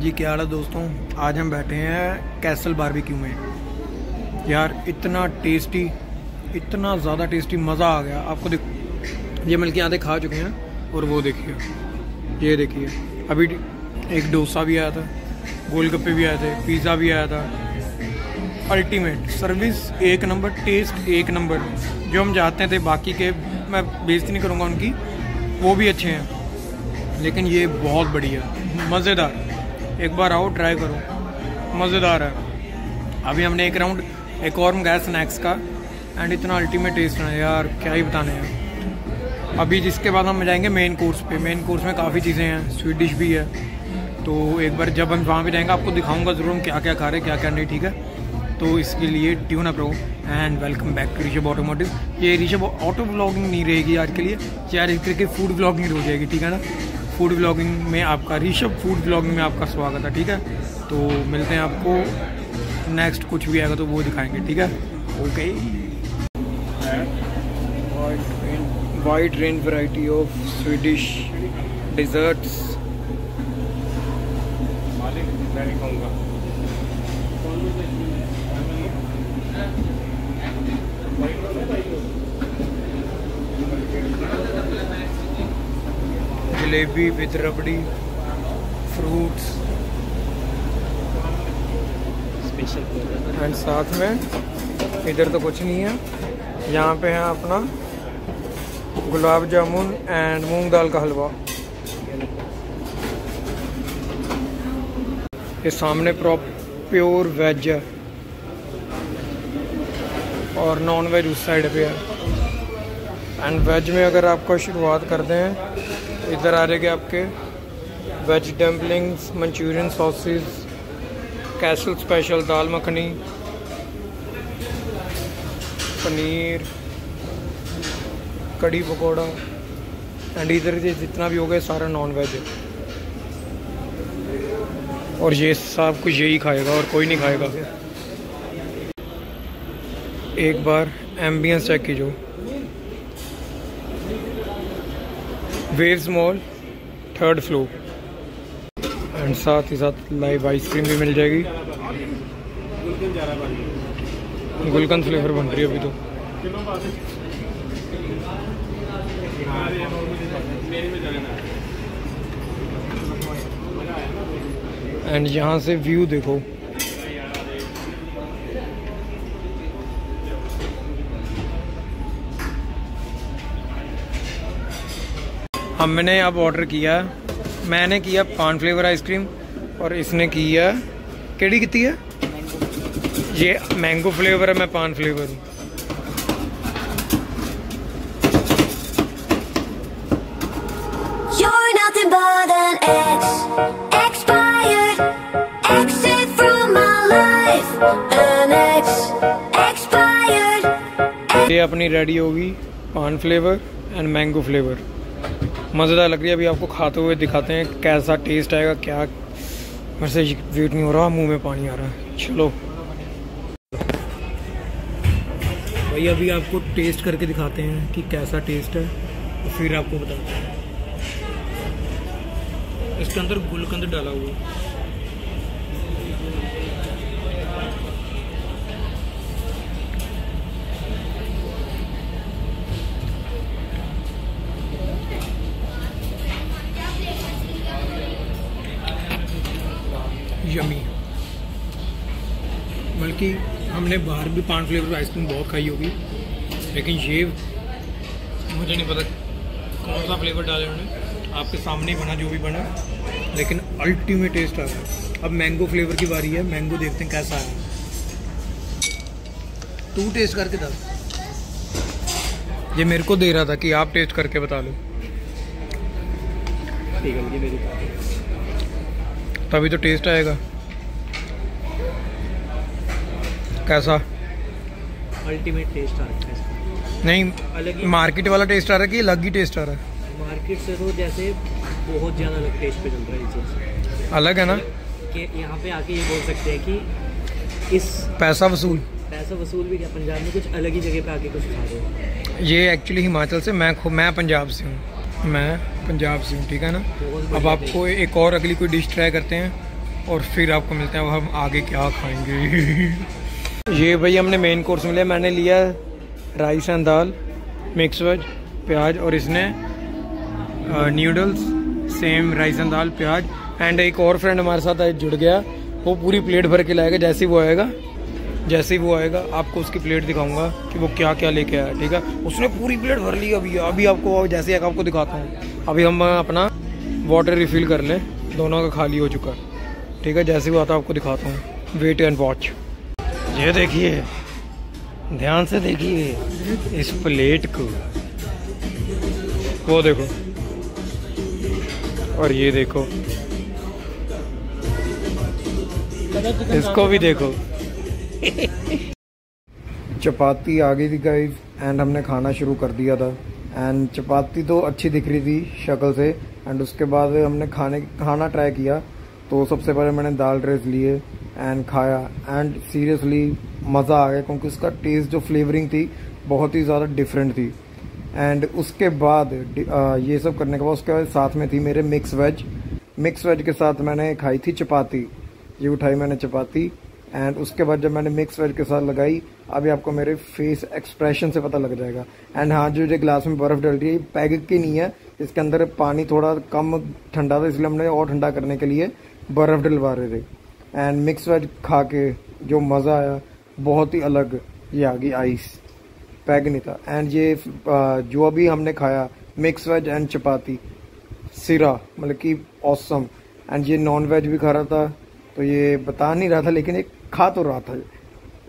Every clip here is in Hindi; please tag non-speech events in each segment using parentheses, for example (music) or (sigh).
जी, क्या हाल है दोस्तों? आज हम बैठे हैं कैसल बारबेक्यू में। यार, इतना टेस्टी, इतना ज़्यादा टेस्टी मज़ा आ गया। आपको देखो, ये मिल के आधे खा चुके हैं और वो देखिए, ये देखिए। अभी एक डोसा भी आया था, गोलगप्पे भी आए थे, पिज़्ज़ा भी आया था। अल्टीमेट, सर्विस एक नंबर, टेस्ट एक नंबर। जो हम चाहते थे, बाकी के मैं बेजती नहीं करूँगा उनकी, वो भी अच्छे हैं। लेकिन ये बहुत बढ़िया, मज़ेदार। एक बार आओ ट्राई करो। मज़ेदार है। अभी हमने एक राउंड एक और मंगाया स्नैक्स का एंड इतना अल्टीमेट टेस्ट है। यार, क्या ही बताने हैं। अभी जिसके बाद हम जाएँगे मेन कोर्स पे। मेन कोर्स में काफ़ी चीज़ें हैं। स्वीट डिश भी है। तो एक बार जब हम वहाँ पे जाएँगे, आपको दिखाऊँगा ज़रूर हम क्या क्या खा रहे हैं क्या क्या नहीं, ठीक है? तो इसके लिए ट्यून अप रहो and welcome back to Rishabh automotive ये ऋषभ ऑटो ब्लॉगिंग नहीं रहेगी आज के लिए। यार एक तरीके फ़ूड ब्लॉगिंग हो जाएगी, ठीक है ना? फ़ूड ब्लॉगिंग में आपका ऋषभ फ़ूड ब्लॉगिंग में आपका स्वागत है, ठीक है? तो मिलते हैं आपको नेक्स्ट कुछ भी आएगा तो वो दिखाएँगे, ठीक है? Okay wide range variety of Swedish desserts jalebi with rabri fruits and साथ में इधर तो कुछ नहीं है। यहाँ पे है अपना गुलाब जामुन एंड मूंग दाल का हलवा। ये सामने प्रॉप प्योर वेज है। और नॉन वेज उस साइड पे है। एंड वेज में अगर आपको शुरुआत करते हैं इधर आ रहेगा आपके veg dumplings Manchurian sausage castle special dal makhani, paneer kadhi pakora and इधर जितना भी हो गया सारा नॉन वेज है। और ये सब कुछ यही खाएगा और कोई नहीं खाएगा। एक बार एम्बियंस चेक कीजिए। Waves Mall third floor and साथ ही साथ लाइव आइसक्रीम भी मिल जाएगी। गुलकंद फ्लेवर बन रही है अभी तो। एंड यहाँ से व्यू देखो। हमने अब ऑर्डर किया। मैंने किया पान फ्लेवर आइसक्रीम और इसने किया केड़ी कितनी है? ये मैंगो फ्लेवर है मैं पान फ्लेवर हूँ। ये अपनी रेडी होगी पान फ्लेवर एंड मैंगो फ्लेवर मज़ेदार लग रही है। अभी आपको खाते हुए दिखाते हैं कैसा टेस्ट आएगा, क्या मेरे से वेट नहीं हो रहा, मुँह में पानी आ रहा है। चलो। भाई, अभी आपको टेस्ट करके दिखाते हैं कि कैसा टेस्ट है तो फिर आपको बताते हैं। इसके अंदर गुलकंद डाला हुआ यमी बल्कि हमने बाहर भी पान फ्लेवर आइसक्रीम बहुत खाई होगी। लेकिन ये मुझे नहीं पता कौन सा फ्लेवर डाले उन्होंने। आपके सामने बना, जो भी बना। लेकिन अल्टीमेट टेस्ट आ रहा है। अब मैंगो फ्लेवर की बारी है। मैंगो देखते हैं कैसा है। तू टेस्ट करके था ये मेरे को दे रहा था कि आप टेस्ट करके बता लो। ठीक है मेरी तभी तो टेस्ट आएगा। कैसा? अल्टीमेट टेस्ट आ रहा है नहीं अलग मार्केट वाला टेस्ट आ रहा है कि अलग ही टेस्ट आ रहा है? मार्केट से तो जैसे बहुत ज़्यादा अलग टेस्ट पे चल रहा है अलग है ना? कि यहाँ पे आके ये बोल सकते हैं कि इस पैसा वसूल। पैसा वसूल भी क्या पंजाब में कुछ अलग ही जगह पे आके कुछ खा रहे हो? ये एक्चुअली हिमाचल से मैं मैं पंजाब से हूँ। मैं पंजाब से हूँ, ठीक है ना? अब आपको एक और अगली कोई डिश ट्राई करते हैं और फिर आपको मिलते हैं, अब हम आगे क्या खाएँगे? (laughs) ये भाई हमने मेन कोर्स मिले, मैंने लिया rice and dal mix veg प्याज और इसने noodles same rice and dal प्याज एंड एक और फ्रेंड हमारे साथ जुड़ गया, वो पूरी प्लेट भर के लाएगा, जैसे ही वो आएगा। जैसे ही वो आएगा, आपको उसकी प्लेट दिखाऊँगा कि वो क्या क्या लेके आया, ठीक है? उसने पूरी प्लेट भर ली अभी अभी आपको जैसे आएगा, आपको दिखाता हूँ। अभी हम अपना वाटर रिफिल कर लें, दोनों का खाली हो चुका है, ठीक है? जैसे वो आता आपको दिखाता हूँ। वेट एंड वॉच ये देखिए, ध्यान से देखिए, इस प्लेट को। वो देखो। और ये देखो। इसको भी देखो। चपाती आ गई थी गाइस एंड हमने खाना शुरू कर दिया था। एंड चपाती तो अच्छी दिख रही थी शक्ल से एंड उसके बाद हमने खाने, खाना ट्राई किया। तो सबसे पहले मैंने दाल राइस लिए एंड खाया। एंड सीरियसली मज़ा आ गया, क्योंकि उसका टेस्ट जो फ्लेवरिंग थी, बहुत ही ज़्यादा डिफरेंट थी। एंड उसके बाद ये सब करने के बाद, उसके बाद साथ में थी मेरे मिक्स वेज मिक्स वेज के साथ मैंने खाई थी चपाती। ये उठाई मैंने चपाती। एंड उसके बाद जब मैंने मिक्स वेज के साथ लगाई, अभी आपको मेरे फेस एक्सप्रेशन से पता लग जाएगा। एंड हाँ जो जो ग्लास में बर्फ़ डल रही है पैग की नहीं है। इसके अंदर पानी थोड़ा कम ठंडा था, इसलिए हमने और ठंडा करने के लिए बर्फ़ डलवा रहे थे। एंड मिक्स वेज खा के जो मज़ा आया, बहुत ही अलग ये आ गई आइस पैग नहीं था। एंड ये जो अभी हमने खाया मिक्स वेज एंड चपाती, सिरा मतलब कि औसम एंड ये नॉन वेज भी खा रहा था तो ये बता नहीं रहा था, लेकिन एक खा तो रहा था।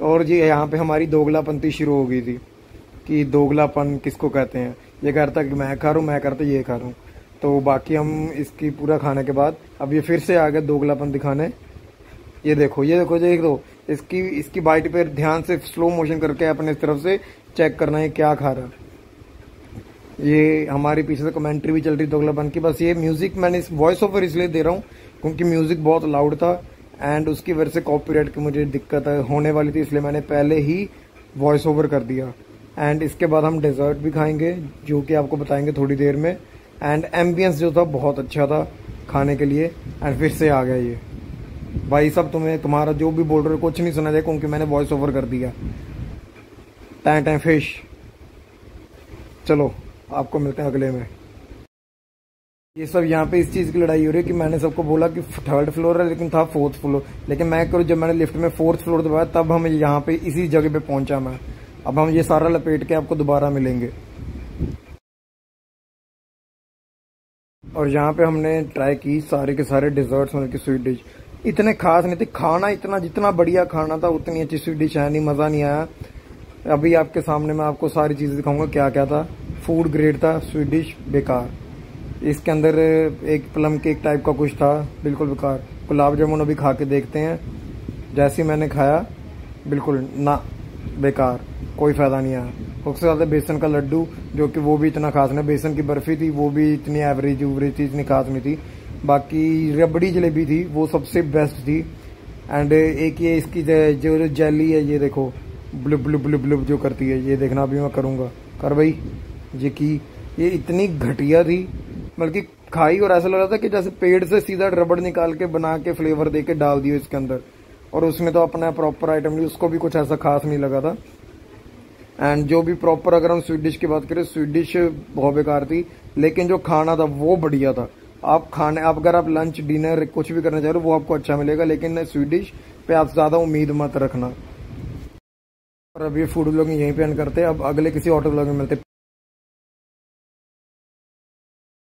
और जी, यहाँ पे हमारी दोगलापंती शुरू हो गई थी कि दोगलापन किसको कहते हैं? ये था कि मैं खा हूँ, मैं करता ये खा हूँ। तो बाकी हम इसकी पूरा खाने के बाद अब ये फिर से आ गए दोगलापन दिखाने ये देखो ये देखो देख। दो इसकी इसकी बाइट पर ध्यान से स्लो मोशन करके अपने तरफ़ से चेक करना है क्या खा रहा ये हमारे पीछे से कमेंट्री भी चल रही दोगलापन की। बस ये म्यूज़िक मैंने इस वॉइस ओवर इसलिए दे रहा हूँ क्योंकि म्यूज़िक बहुत लाउड था। एंड उसकी वजह से कॉपीराइट की मुझे दिक्कत होने वाली थी, इसलिए मैंने पहले ही वॉइस ओवर कर दिया। एंड इसके बाद हम डेजर्ट भी खाएँगे, जो कि आपको बताएँगे थोड़ी देर में। एंड एम्बियंस जो था, बहुत अच्छा था खाने के लिए। एंड फिर से आ गया ये। भाई सब तुम्हें, तुम्हारा जो भी बोल रहे हो, कुछ नहीं सुना जाए क्योंकि मैंने वॉइस ओवर कर दिया। टाइम टाइम फ़िश चलो, आपको मिलते हैं अगले में। ये सब यहाँ पे इस चीज़ की लड़ाई हो रही है कि मैंने सबको बोला कि थर्ड फ्लोर है, लेकिन था फोर्थ फ्लोर। लेकिन मैं करूँ, जब मैंने लिफ्ट में फोर्थ फ्लोर दबाया, तब हम यहाँ पे इसी जगह पे पहुँचा मैं। अब हम ये सारा लपेट के आपको दोबारा मिलेंगे। और यहाँ पे हमने ट्राई की सारे के सारे डिजर्ट्स मतलब की स्वीट डिश इतने खास नहीं थे, खाना इतना, जितना बढ़िया खाना था, उतनी अच्छी स्वीट डिश है नहीं, मज़ा नहीं आया। अभी आपके सामने मैं आपको सारी चीज़ें दिखाऊँगा क्या क्या था। फ़ूड ग्रेड था स्वीट डिश बेकार। इसके अंदर एक प्लम केक टाइप का कुछ था, बिल्कुल बेकार। गुलाब जामुन अभी खा के देखते हैं। जैसे मैंने खाया, बिल्कुल ना, बेकार। कोई फ़ायदा नहीं आया सबसे ज़्यादा बेसन का लड्डू, जो कि वो भी इतना खास नहीं, बेसन की बर्फ़ी थी, वो भी इतनी एवरेज उवरेज थी इतनी खास नहीं थी। बाकी रबड़ी जलेबी थी, वो सबसे बेस्ट थी। एंड एक ये इसकी जो जेली है, ये देखो ब्लुब ब्लुब ब्लुब ब्लुब जो करती है, ये देखना अभी मैं करूँगा। कर भाई, ये की, ये इतनी घटिया थी। बल्कि खाई और ऐसा लग रहा था कि जैसे पेड़ से सीधा रबड़ निकाल के बना के फ्लेवर दे के डाल दियो इसके अंदर। और उसमें तो अपना प्रॉपर आइटम नहीं उसको भी कुछ ऐसा खास नहीं लगा था। एंड जो भी प्रॉपर अगर हम स्वीट डिश की बात करें, स्वीट डिश बहुत बेकार थी, लेकिन जो खाना था वो बढ़िया था। आप खाने, आप अगर आप लंच डिनर कुछ भी करना चाह रहे हो, वो आपको अच्छा मिलेगा, लेकिन स्वीट डिश पे आप ज़्यादा उम्मीद मत रखना। और अब ये फ़ूड ब्लॉगिंग यहीं पे एंड करते हैं, अब अगले किसी ऑटो ब्लॉग में मिलते